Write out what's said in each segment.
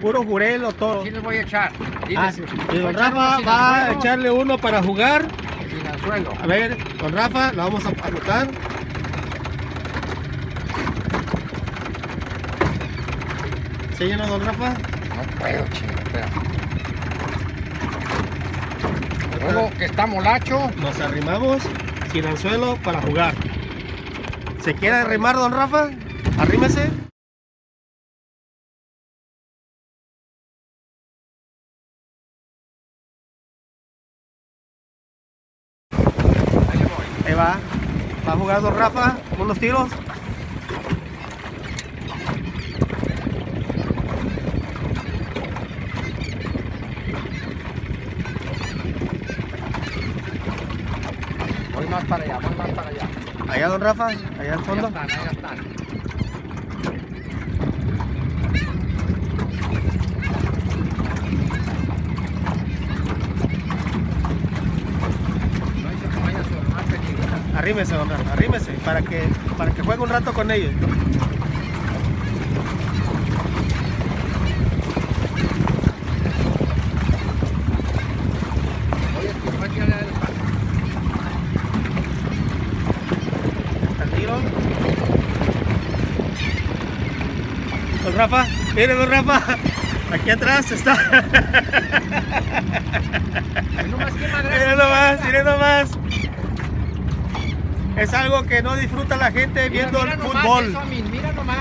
Puro jurelo, todo. ¿Qué les voy a echar? Ah, sí. Y don Rafa va a echarle uno para jugar. Sin anzuelo. A ver, don Rafa, lo vamos a anotar. ¿Se llenó don Rafa? No puedo, chinga, espera. Luego que está molacho. Nos arrimamos sin anzuelo para jugar. ¿Se quiere arrimar don Rafa? Arrímese. Ahí va. Va a jugar don Rafa unos tiros. Voy más para allá, voy más para allá. Allá don Rafa, allá al fondo. están, ahí están. Más peligro. Arrímese don Rafa, arrímese para que, para que juegue un rato con ellos. Oye, que no hay que darle el paso. Al tiro. Don Rafa, mire don Rafa. Aquí atrás está. Miren nomás, miren nomás. Es algo que no disfruta la gente Mira, viendo mira el nomás fútbol. eso, Amin, mira nomás.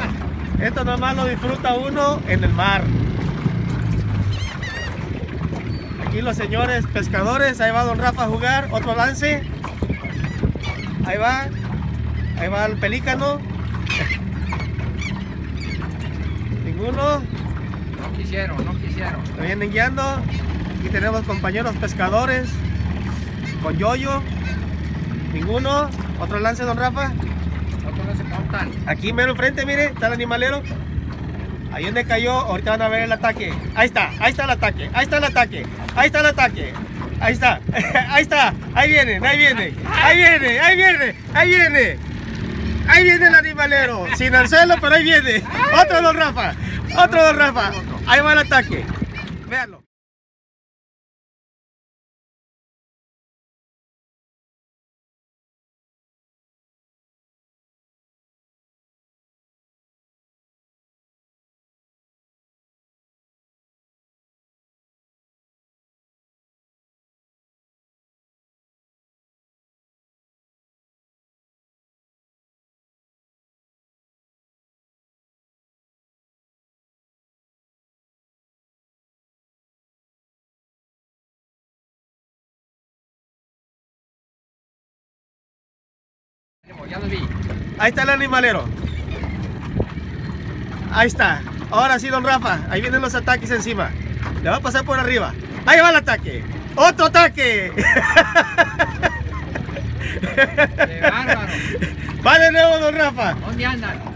Esto nomás lo disfruta uno en el mar. Aquí los señores pescadores, ahí va Don Rafa a jugar, otro lance. Ahí va, ahí va el pelícano. Ninguno, No quisieron, no quisieron. me vienen guiando. Aquí tenemos compañeros pescadores con yoyo. Ninguno, otro lance Don Rafa. Se contan. Aquí mero enfrente, mire, está el animalero. Ahí donde cayó, ahorita van a ver el ataque. Ahí está, ahí está el ataque, ahí está el ataque, ahí está el ataque. Ahí está, ahí está, ahí viene, ahí viene, ahí viene, ahí viene, ahí viene. Ahí viene el animalero, sin anzuelo, pero ahí viene. Otro don Rafa, otro don Rafa. Ahí va el ataque. Véanlo. Ya lo vi. Ahí está el animalero. Ahí está. Ahora sí, don Rafa. Ahí vienen los ataques encima. Le va a pasar por arriba. Ahí va el ataque. ¡Otro ataque! Qué bárbaro. Va de nuevo, don Rafa. ¿Dónde andan?